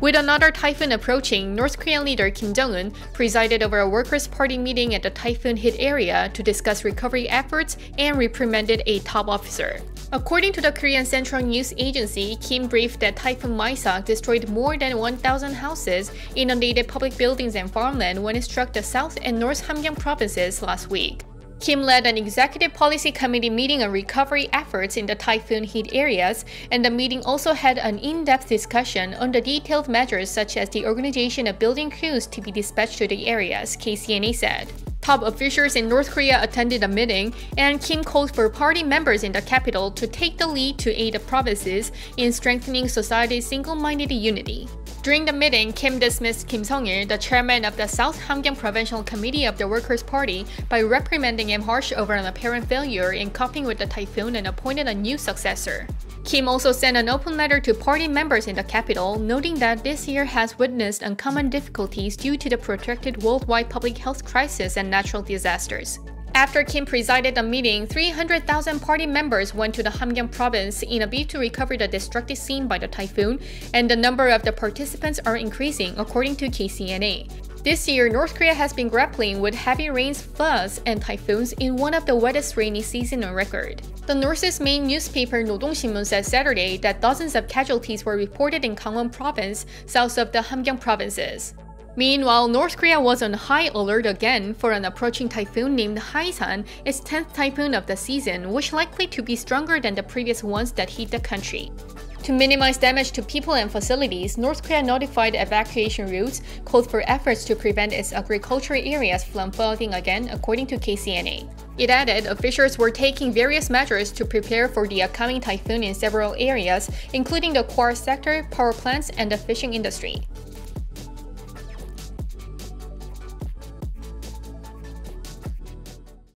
With another typhoon approaching, North Korean leader Kim Jong un presided over a Workers' Party meeting at the typhoon hit area to discuss recovery efforts and reprimanded a top officer. According to the Korean Central News Agency, Kim briefed that Typhoon Maysak destroyed more than 1,000 houses, inundated public buildings and farmland when it struck the South and North Hamgyong provinces last week. Kim led an executive policy committee meeting on recovery efforts in the typhoon hit areas, and the meeting also had an in depth discussion on the detailed measures such as the organization of building crews to be dispatched to the areas, KCNA said. Top officials in North Korea attended the meeting, and Kim called for party members in the capital to take the lead to aid the provinces in strengthening society's single minded unity. During the meeting, Kim dismissed Kim Song-il, the chairman of the South Hamgyong Provincial Committee of the Workers' Party, by reprimanding him harsh over an apparent failure in coping with the typhoon and appointed a new successor. Kim also sent an open letter to party members in the capital, noting that this year has witnessed uncommon difficulties due to the protracted worldwide public health crisis and natural disasters. After Kim presided the meeting, 300,000 party members went to the Hamgyong province in a bid to recover the destructive scene by the typhoon, and the number of the participants are increasing, according to KCNA. This year, North Korea has been grappling with heavy rains, floods, and typhoons in one of the wettest rainy seasons on record. The North's main newspaper Rodong Sinmun said Saturday that dozens of casualties were reported in Gangwon province, south of the Hamgyong provinces. Meanwhile, North Korea was on high alert again for an approaching typhoon named Haishen, its 10th typhoon of the season, which likely to be stronger than the previous ones that hit the country. To minimize damage to people and facilities, North Korea notified evacuation routes, called for efforts to prevent its agricultural areas from flooding again, according to KCNA. It added officials were taking various measures to prepare for the upcoming typhoon in several areas, including the quarry sector, power plants, and the fishing industry.